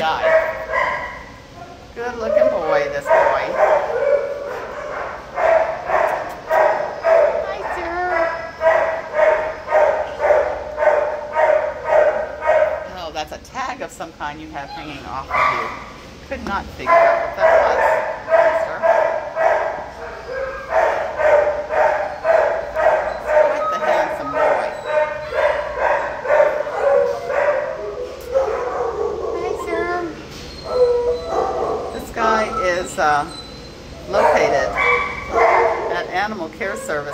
guy. Good looking boy, this boy. Hi, Sarah. Oh, that's a tag of some kind you have hanging off of you. Could not figure out what that is uh, located at Animal Care Services